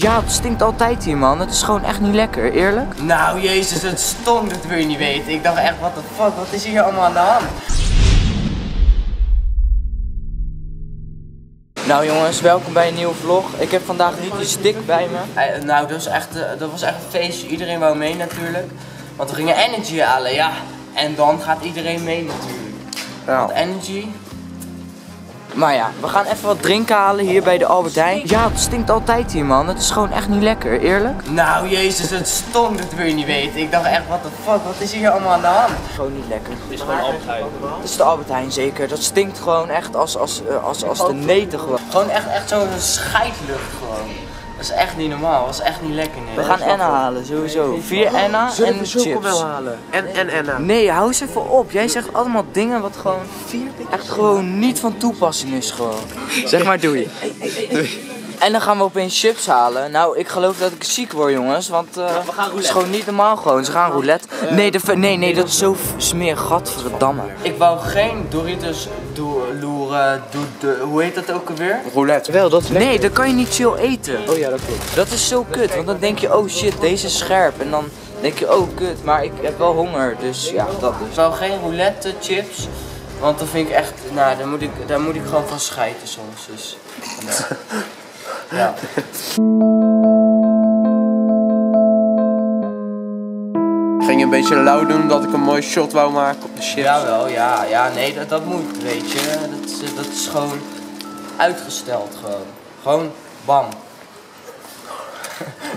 Ja, het stinkt altijd hier, man. Het is gewoon echt niet lekker, eerlijk. Nou, jezus, het stonk, dat wil je niet weten. Ik dacht echt, what the fuck, wat is hier allemaal aan de hand? Nou jongens, welkom bij een nieuwe vlog. Ik heb vandaag Ricky Stick bij me. Nou, dat was, echt, eh, dat was echt een feestje. Iedereen wou mee natuurlijk. Want we gingen energy halen, ja. En dan gaat iedereen mee natuurlijk. Want energy, Maar ja, we gaan even wat drinken halen hier bij de Albert Heijn. Ja, het stinkt altijd hier, man. Het is gewoon echt niet lekker, eerlijk. nou jezus, het stonk, dat wil je niet weten. Ik dacht echt, what the fuck, wat is hier allemaal aan de hand? Gewoon niet lekker. Het is gewoon Albert Heijn. Het is de Albert Heijn, zeker. Dat stinkt gewoon echt als, als, eh, als, als de neten gewoon. Gewoon echt, echt zo'n scheidlucht gewoon. Dat is echt niet normaal, dat is echt niet lekker nee. We gaan Enna halen, sowieso. Vier Enna en we chips. chocomel halen? En, en, en. nou. Nee, hou eens even op. Jij zegt allemaal dingen wat gewoon echt gewoon niet van toepassing is gewoon. Zeg maar doei. En dan gaan we opeens chips halen. Nou, ik geloof dat ik ziek word, jongens. Want eh het is gewoon niet normaal gewoon. Ze gaan roulette. Nee, de, nee, nee, dat is zo smerig. Gadverdamme. Ik wou geen Doritos de, hoe heet dat ook alweer? Roulette. Wel, dat is lekker. Nee, dat kan je niet chill eten. Oh ja, dat klopt. Dat is zo kut. Want dan denk je, oh shit, deze is scherp. En dan denk je, oh kut, maar ik heb wel honger. Dus ja, dat Ik dus. wou geen roulette chips, want dat vind ik echt, nou, daar moet ik, daar moet ik gewoon van schijten soms. Dus, ja. Ging een beetje lauw doen dat ik een mooi shot wou maken op de chips. Jawel, ja, ja, nee, dat, dat moet, weet je. Dat, is- dat is gewoon uitgesteld, gewoon. Gewoon, bam.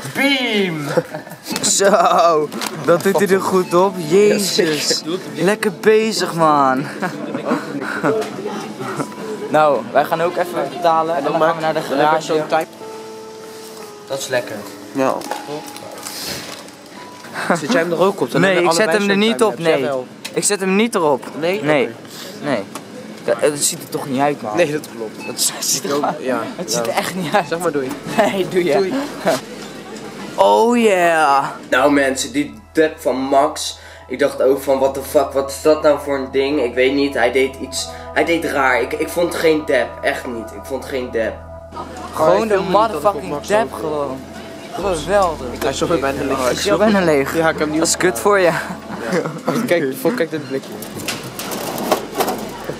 Beam! Zo, dat doet hij er goed op. Jezus. Lekker bezig, man. Nou, wij gaan ook even betalen en dan gaan we naar de garage. zo'n type. Dat is lekker. Ja. Zet jij hem er ook op? Dan Nee, ik zet hem er niet op, nee. Ik zet hem niet erop. Nee? Nee. Nee. Ja, Dat ziet er toch niet uit, man. Nee, dat klopt. Dat ziet er, ook, ja. het ziet er echt niet uit. Zeg maar doei. Nee, doe je. Doei. Oh yeah. Nou mensen, die tap van Max. Ik dacht ook van, what the fuck, wat is dat nou voor een ding? Ik weet niet, hij deed iets, hij deed raar. Ik, ik vond geen dab, echt niet. Ik vond geen dab. Gewoon de op motherfucking dab ook, gewoon. Geweldig. Hij is zo bijna leeg. Is je bijna leeg? Ja, ik heb hem niet Dat is kut voor je. Kijk, voor, kijk dit blikje.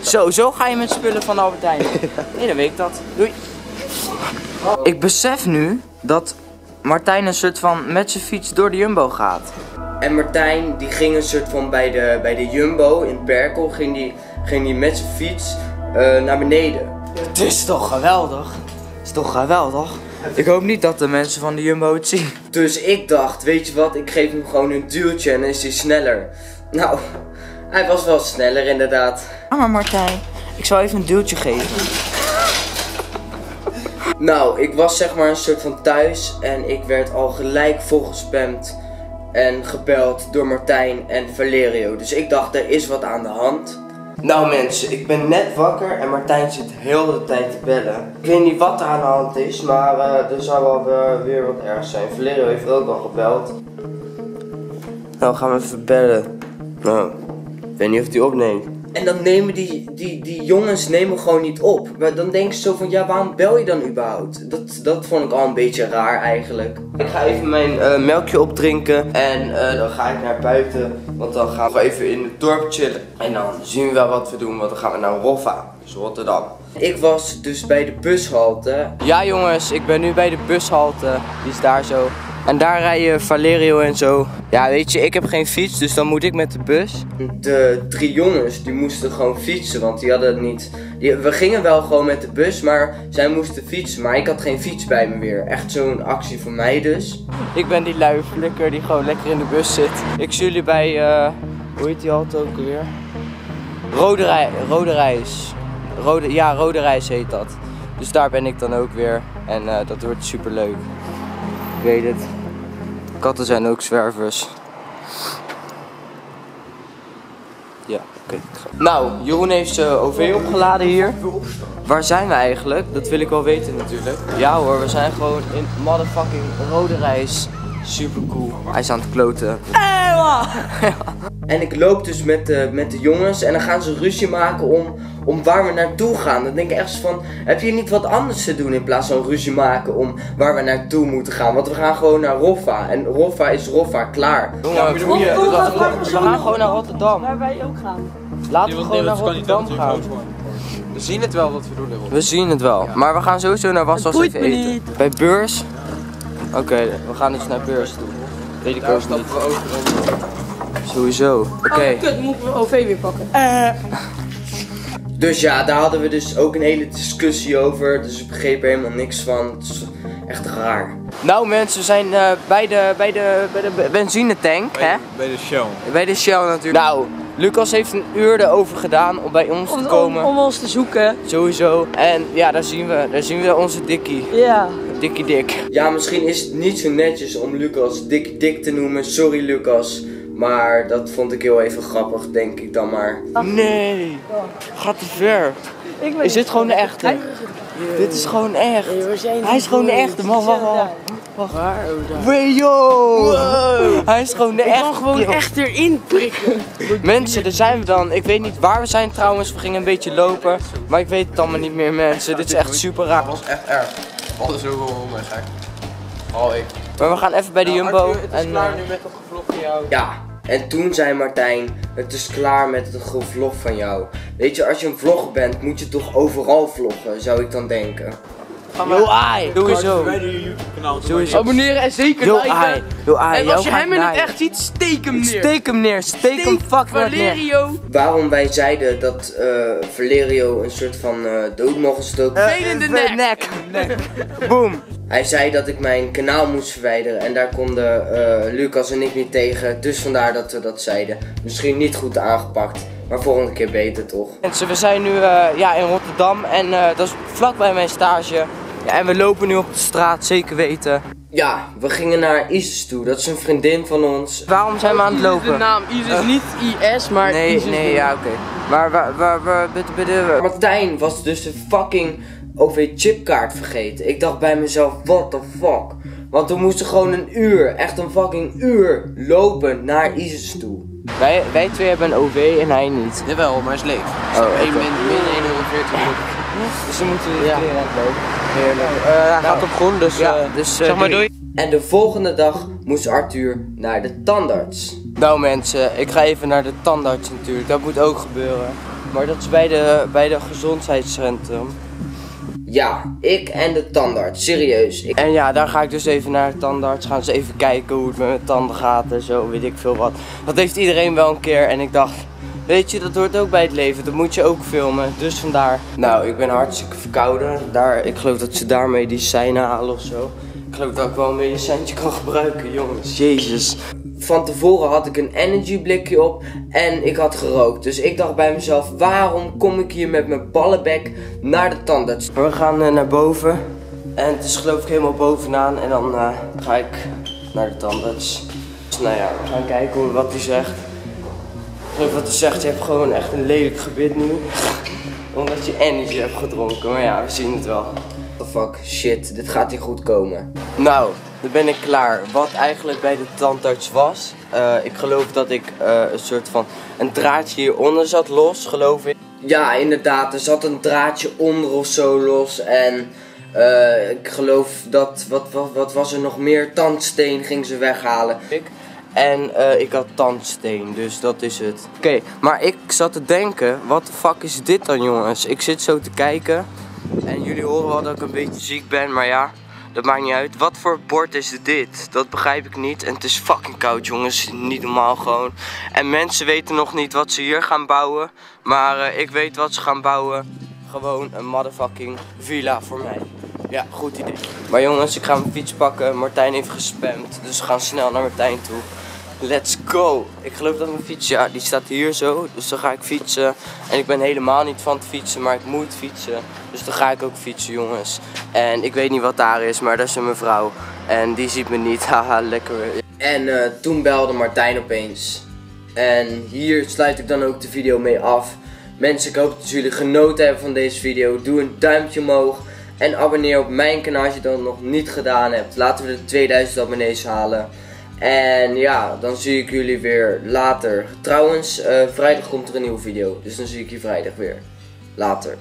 Zo, zo ga je met spullen van Albert Heijn. Nee, dan weet ik dat. Doei. Ik besef nu dat Martijn een soort van met zijn fiets door de Jumbo gaat. En Martijn, die ging een soort van bij de, bij de Jumbo in Perkel, ging die, ging die met zijn fiets eh, naar beneden. Het is toch geweldig? Het is toch geweldig? Ik hoop niet dat de mensen van de Jumbo het zien. Dus ik dacht, weet je wat, ik geef hem gewoon een duwtje en dan is hij sneller. Nou, hij was wel sneller inderdaad. Ah, maar Martijn, ik zal even een duwtje geven. Nou, ik was zeg maar een soort van thuis en ik werd al gelijk volgespamd en gebeld door Martijn en Valerio. Dus ik dacht, er is wat aan de hand. Nou mensen, ik ben net wakker en Martijn zit heel de tijd te bellen. Ik weet niet wat er aan de hand is, maar eh, er zou wel weer, weer wat erg zijn. Valerio heeft ook al gebeld. Nou, gaan we even bellen. Nou, ik weet niet of hij opneemt. En dan nemen die, die, die jongens nemen gewoon niet op. Maar dan denken ze zo van, ja, waarom bel je dan überhaupt? Dat, dat vond ik al een beetje raar eigenlijk. Ik ga even mijn eh, melkje opdrinken en eh, dan ga ik naar buiten. Want dan gaan we even in het dorp chillen. En dan zien we wel wat we doen, want dan gaan we naar Roffa, dus Rotterdam. Ik was dus bij de bushalte. Ja jongens, ik ben nu bij de bushalte. Die is daar zo. En daar rijden Valerio en zo. Ja, weet je, ik heb geen fiets, dus dan moet ik met de bus. De drie jongens, die moesten gewoon fietsen, want die hadden het niet... Die, we gingen wel gewoon met de bus, maar zij moesten fietsen. Maar ik had geen fiets bij me weer. Echt zo'n actie van mij dus. Ik ben die lui flikker die gewoon lekker in de bus zit. Ik zie jullie bij, eh, hoe heet die halte ook alweer? Rode, Rij, Rode Reis. Rode, ja, Rode Reis heet dat. Dus daar ben ik dan ook weer. En eh, dat wordt super leuk. Ik weet het. Katten zijn ook zwervers. Ja, oké. Nou, Jeroen heeft zijn OV opgeladen hier. Waar zijn we eigenlijk? Dat wil ik wel weten natuurlijk. Ja hoor, we zijn gewoon in motherfucking Rode Reis. Super cool. Hij is aan het kloten. En ik loop dus met de, met de jongens en dan gaan ze ruzie maken om, om waar we naartoe gaan. Dan denk ik echt van, heb je niet wat anders te doen in plaats van ruzie maken om waar we naartoe moeten gaan? Want we gaan gewoon naar Roffa en Roffa is Roffa, klaar. Jongen, moet je- we gaan gewoon naar Rotterdam. Waar wij ook gaan. Laten we gewoon naar Rotterdam gaan. We zien het wel wat we doen. Leroy. We zien het wel. Maar we gaan sowieso naar Waswas even me eten. niet. Bij Beurs? Oké, we gaan dus naar Beurs toe. Weet ik ook niet. we. Sowieso. Oké. Oh, kut, moet ik mijn OV weer pakken. Dus ja, daar hadden we dus ook een hele discussie over. Dus ik begreep er helemaal niks van. Het is echt raar. Nou mensen, we zijn eh, bij, de, bij, de, bij de be- benzinetank, hè? Bij de show. Bij de Shell natuurlijk. Nou, Lucas heeft een uur erover gedaan om bij ons te Om, om, komen. om ons te zoeken. Sowieso. En ja, daar zien we. Daar zien we onze dikkie. Ja. Dikkie dik. Ja, misschien is het niet zo netjes om Lucas dik dik te noemen. Sorry Lucas. Maar dat vond ik heel even grappig, denk ik dan maar. Nee. Gaat te ver. Ik Is dit gewoon de echte? Dit is gewoon echt. Hij is gewoon de echte man. Wacht, wacht, wacht. Waar? Wee, yo. Hij is gewoon de Ik echte. kan gewoon echt erin prikken. Mensen, daar zijn we dan. Ik weet niet waar we zijn trouwens. We gingen een beetje lopen. Maar ik weet het allemaal niet meer mensen. Dit is echt super raar. Dat was echt erg. We hadden zoveel honger, gek. Oh, ik. Maar we gaan even bij de Nou, Jumbo. Arthur, het is En, klaar eh, nu met dat jou. Ja, en toen zei Martijn, het is klaar met het vlog van jou. Weet je, als je een vlogger bent, moet je toch overal vloggen, zou ik dan denken. Yo, ai. Sowieso. Sowieso. Abonneren en zeker Yo, liken. ai. Yo, ai. En als je hem in het naaien. echt ziet, steek hem neer. Steek hem neer. Steek hem fucking neer. Valerio. Waarom wij zeiden dat eh, Valerio een soort van eh dood nog eens dood... Eh, in de nek. nek. Boom. Hij zei dat ik mijn kanaal moest verwijderen en daar konden eh, Lucas en ik niet tegen. Dus vandaar dat we dat zeiden. Misschien niet goed aangepakt, maar volgende keer beter toch? Mensen, we zijn nu eh, ja, in Rotterdam en eh, dat is vlakbij mijn stage. Ja, en we lopen nu op de straat, zeker weten. Ja, we gingen naar Isis toe. Dat is een vriendin van ons. Waarom zijn we aan het De lopen? naam ISIS, niet IS, maar Nee, ISIS. nee, ja, oké. Maar waar, waar, waar, bij de- bij de- Martijn was dus de fucking OV-chipkaart vergeten. Ik dacht bij mezelf, what the fuck? Want we moesten gewoon een uur, echt een fucking uur, lopen naar Isis toe. Wij, wij twee hebben een OV en hij niet. Jawel, maar hij is leeg. Oh, oké. 1 min, min 140. Dus dan moeten we Ja. weer aan het lopen. Heerlijk. hij Nou, gaat op groen, dus... Ja, eh, dus eh, zeg maar doei. doei. En de volgende dag moest Arthur naar de tandarts. Nou mensen, ik ga even naar de tandarts natuurlijk. Dat moet ook gebeuren. Maar dat is bij de, bij de gezondheidscentrum. Ja, ik en de tandarts, serieus. En ja, daar ga ik dus even naar de tandarts. Gaan ze even kijken hoe het met mijn tanden gaat en zo, weet ik veel wat. Dat heeft iedereen wel een keer. En ik dacht, weet je, dat hoort ook bij het leven. Dat moet je ook filmen. Dus vandaar. Nou, ik ben hartstikke verkouden. Daar, ik geloof dat ze daar medicijnen halen of zo. Ik geloof dat ik wel een medicijntje kan gebruiken, jongens. Jezus. Van tevoren had ik een energy blikje op en ik had gerookt. Dus ik dacht bij mezelf, waarom kom ik hier met mijn ballenbek naar de tandarts? We gaan eh, naar boven. En het is geloof ik helemaal bovenaan. En dan eh, ga ik naar de tandarts. Dus nou ja, we gaan kijken hoe, wat hij zegt. Ik geloof wat hij zegt, je hebt gewoon echt een lelijk gebit nu. Omdat je energy hebt gedronken. Maar ja, we zien het wel. The fuck, shit, dit gaat hier goed komen. Nou, dan ben ik klaar. Wat eigenlijk bij de tandarts was. eh, ik geloof dat ik eh, een soort van een draadje hieronder zat los, geloof ik. Ja, inderdaad, er zat een draadje onder of zo los en eh, ik geloof dat, wat, wat, wat was er nog meer? Tandsteen ging ze weghalen. ik. En ik had tandsteen, dus dat is het. Oké, maar ik zat te denken, wat de fuck is dit dan jongens? Ik zit zo te kijken en jullie horen wel dat ik een beetje ziek ben, maar ja, dat maakt niet uit. Wat voor bord is dit? Dat begrijp ik niet. En het is fucking koud jongens, niet normaal gewoon. En mensen weten nog niet wat ze hier gaan bouwen, maar eh, ik weet wat ze gaan bouwen. Gewoon een motherfucking villa voor mij. Ja, goed idee. Maar jongens, ik ga mijn fiets pakken. Martijn heeft gespamd, dus we gaan snel naar Martijn toe. Let's go! Ik geloof dat mijn fiets, ja, die staat hier zo. Dus dan ga ik fietsen. En ik ben helemaal niet van het fietsen, maar ik moet fietsen. Dus dan ga ik ook fietsen, jongens. En ik weet niet wat daar is, maar dat is een mevrouw. En die ziet me niet. Haha, lekker. En eh, toen belde Martijn opeens. En hier sluit ik dan ook de video mee af. Mensen, ik hoop dat jullie genoten hebben van deze video. Doe een duimpje omhoog. En abonneer op mijn kanaal als je dat nog niet gedaan hebt. Laten we de 2000 abonnees halen. En ja, dan zie ik jullie weer later. Trouwens, eh, vrijdag komt er een nieuwe video. Dus dan zie ik je vrijdag weer. Later.